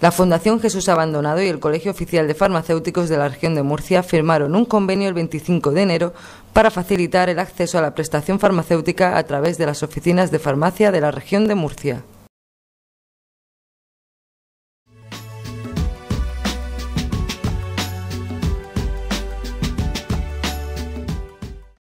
La Fundación Jesús Abandonado y el Colegio Oficial de Farmacéuticos de la región de Murcia firmaron un convenio el 25 de enero para facilitar el acceso a la prestación farmacéutica a través de las oficinas de farmacia de la región de Murcia.